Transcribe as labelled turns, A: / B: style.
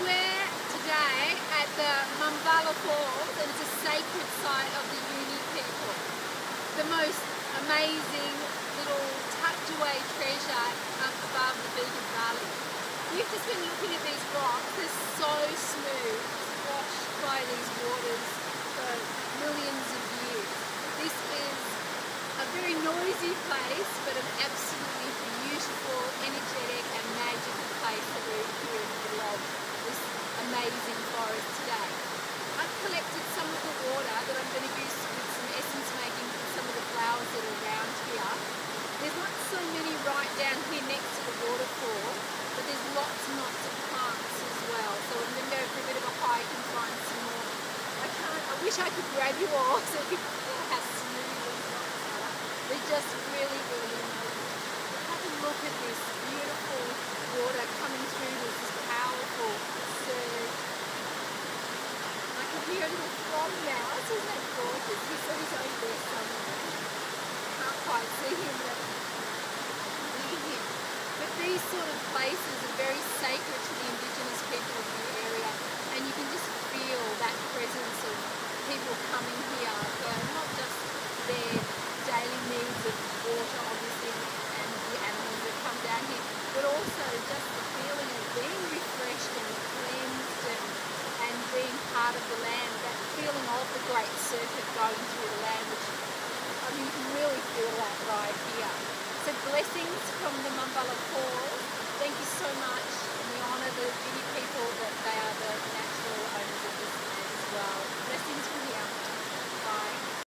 A: We're today at the Mumbulla Falls and it's a sacred site of the Yuin people. The most amazing little tucked away treasure up above the Bega Valley. We've just been looking at these rocks, they're so smooth, washed by these waters for millions of years. This is a very noisy place but an absolutely beautiful, energetic and magical place that we're here in the middle of this amazing forest today. I've collected some of the water that I'm going to use with some essence making from some of the flowers that are around here. There's not so many right down here next to the waterfall, but there's lots and lots of plants as well. So I'm going to go for a bit of a hike and find some more. I can't, I wish I could grab you all so you could how smooth. They're just really, really. Have a look at this beautiful water coming through this powerful surge. I can hear a little frog now. Isn't that gorgeous? He's, he's over there somewhere. Can't quite see him, but hear him. But these sort of places are very sacred to the indigenous people of the area, and you can just feel that presence of people coming here for not just their daily needs of water, obviously, and the animals that come down here, but also just the feeling of being refreshed and cleansed and, and being part of the land, that feeling of the great circuit going through the land, which I mean, you can really feel that right here. So blessings from the